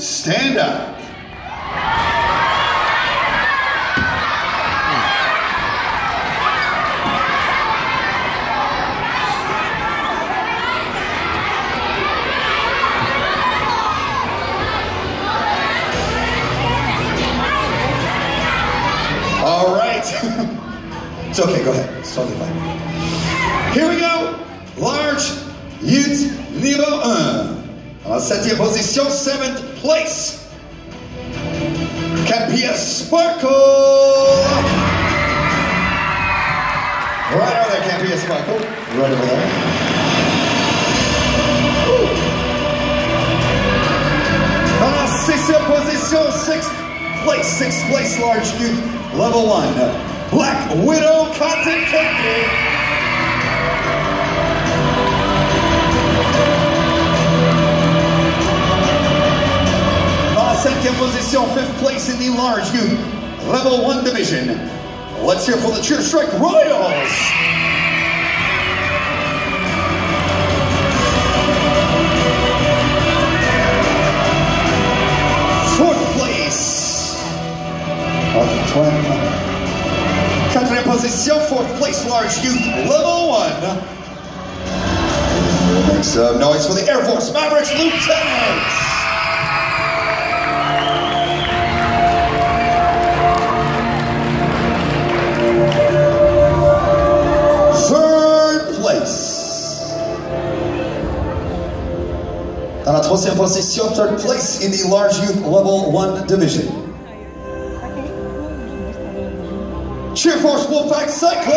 stand up. All right. it's okay, go ahead. It's totally fine. Here we go. Large Youth niveau 1. Uh, en septième position, seventh place. Capia Sparkle. Right over there, Capia Sparkle. Right over there. En uh, sixième position, sixth place, sixth place, large youth, level one. Black Widow Cotton Candy. Position, fifth place in the large youth, level one division. Let's hear for the Cheer Strike Royals. Fourth place. Antoine. Quatrième position, fourth place, large youth, level one. Make some uh, noise for the Air Force Mavericks Lieutenants. Troisième position, third place in the large youth level one division. Cheer Force Wolfpack Cyclones!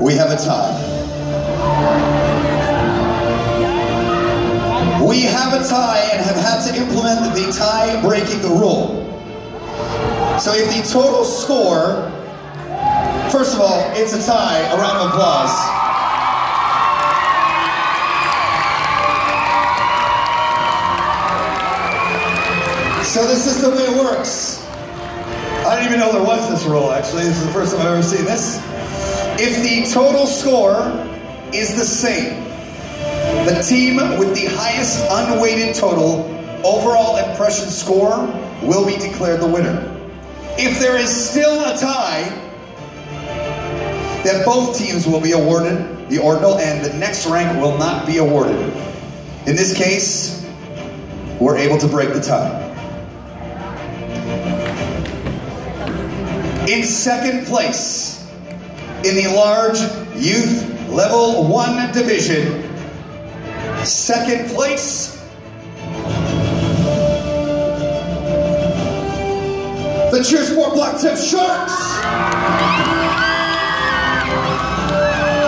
We have a tie. We have a tie and have had to implement the tie breaking the rule. So if the total score, first of all, it's a tie, a round of applause. So this is the way it works. I didn't even know there was this rule actually. This is the first time I've ever seen this. If the total score is the same, the team with the highest unweighted total overall impression score will be declared the winner. If there is still a tie, then both teams will be awarded the ordinal and the next rank will not be awarded. In this case, we're able to break the tie. In second place, in the large youth level one division, second place, the CheerSport Black Tip Sharks,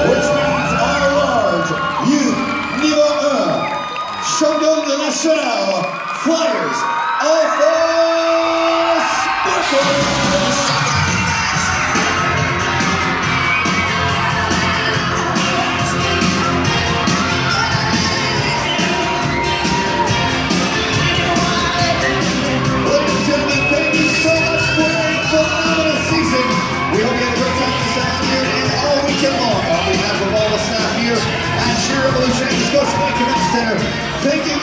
which means our large youth niveau 1 champion de national Flyers Thank you.